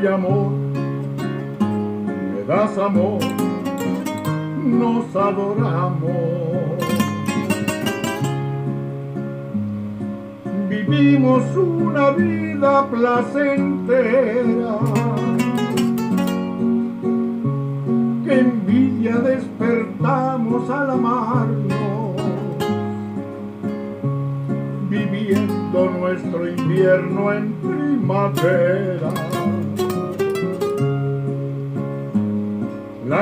doy amor, me das amor, nos adoramos. Vivimos una vida placentera. Que envidia despertamos al amarnos, viviendo nuestro invierno en primavera.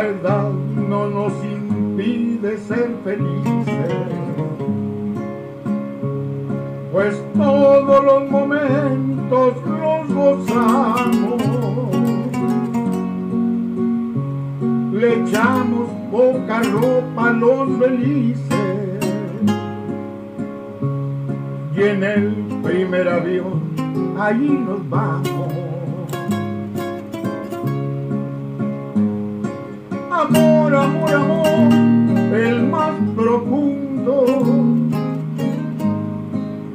No nos impide ser felices, pues todos los momentos los gozamos. Le echamos poca ropa a los felices y en el primer avión allí nos vamos.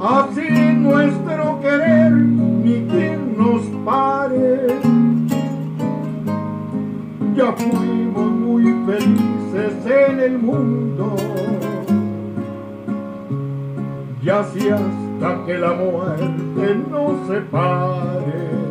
Así nuestro querer, ni quien nos pare. Ya fuimos muy felices en el mundo. Y así hasta que la muerte nos separe.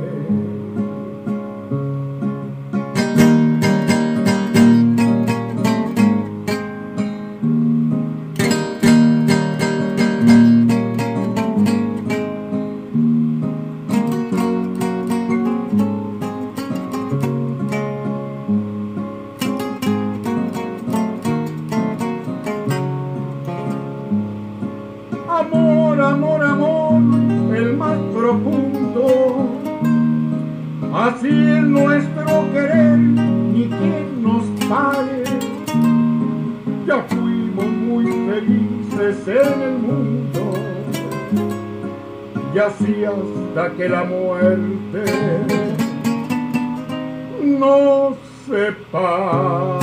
Así es nuestro querer, ni quien nos pague. Ya fuimos muy felices en el mundo. Y así hasta que la muerte nos separe.